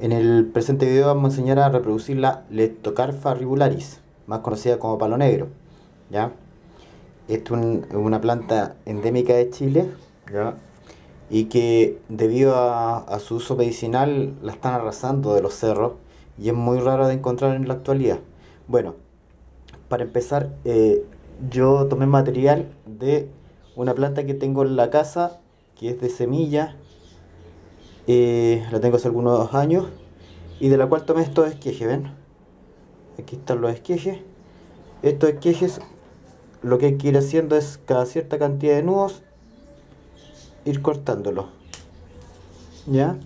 En el presente video vamos a enseñar a reproducir la Leptocarpa ribularis, más conocida como palo negro. ¿ya? Esta es una planta endémica de Chile ¿ya? y que debido a, su uso medicinal la están arrasando de los cerros y es muy raro de encontrar en la actualidad. Bueno, para empezar, eh, yo tomé material de una planta que tengo en la casa que es de semilla eh, la tengo hace algunos años y de la cual tomé estos esquejes, ¿ven? Aquí están los esquejes. Estos esquejes lo que hay que ir haciendo es cada cierta cantidad de nudos ir cortándolos. ¿Ya?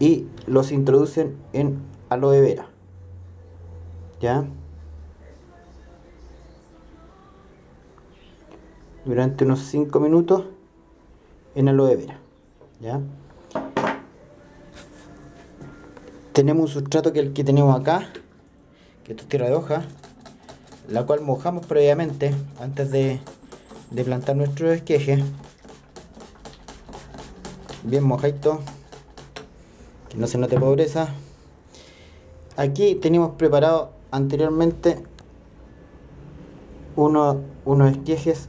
Y los introducen en aloe vera. ¿Ya? Durante unos 5 minutos en aloe vera. ¿ya? Tenemos un sustrato que el que tenemos acá, que esto es tierra de hoja, la cual mojamos previamente antes de, de plantar nuestro esqueje. Bien mojadito, que no se note pobreza. Aquí tenemos preparado anteriormente uno, unos esquejes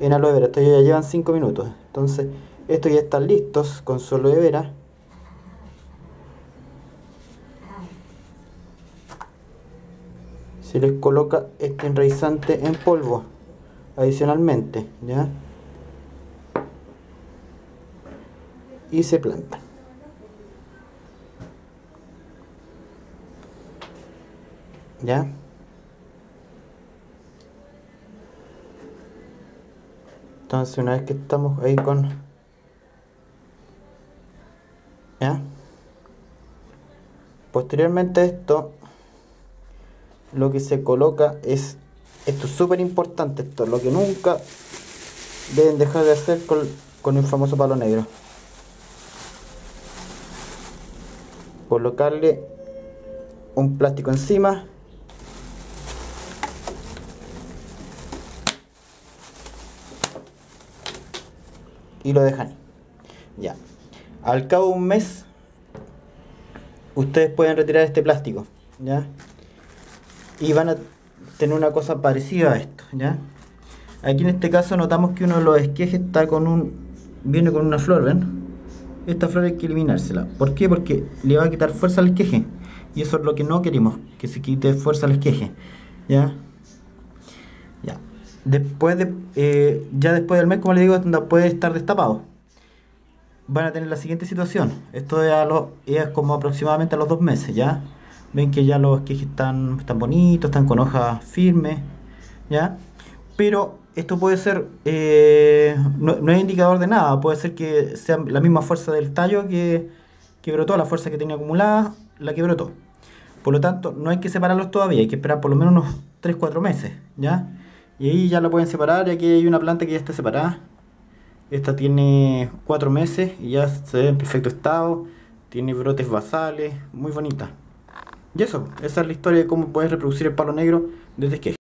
en aloe vera. Esto ya llevan 5 minutos. Entonces, estos ya están listos con su aloe vera. Se les coloca este enraizante en polvo adicionalmente, ¿ya? Y se planta. ¿Ya? Entonces una vez que estamos ahí con ¿ya? posteriormente a esto lo que se coloca es esto es súper importante esto lo que nunca deben dejar de hacer con, con el famoso palo negro colocarle un plástico encima y lo dejan Ya. Al cabo de un mes, ustedes pueden retirar este plástico, ¿ya? Y van a tener una cosa parecida a esto, ¿ya? Aquí en este caso notamos que uno de los esquejes está con un... viene con una flor, ¿ven? Esta flor hay que eliminársela. ¿Por qué? Porque le va a quitar fuerza al esqueje. Y eso es lo que no queremos, que se quite fuerza al esqueje, ¿ya? Después de, eh, ya después del mes, como les digo, puede estar destapado. Van a tener la siguiente situación. Esto es, es como aproximadamente a los dos meses, ¿ya? Ven que ya los quejes están, están bonitos, están con hojas firmes, ¿ya? Pero esto puede ser, eh, no, es indicador de nada, puede ser que sea la misma fuerza del tallo que, que brotó, la fuerza que tenía acumulada, la que brotó. Por lo tanto, no hay que separarlos todavía, hay que esperar por lo menos unos 3-4 meses, ¿ya? Y ahí ya la pueden separar aquí hay una planta que ya está separada. Esta tiene 4 meses y ya se ve en perfecto estado. Tiene brotes basales, muy bonita. Y eso, esa es la historia de cómo puedes reproducir el palo negro desde que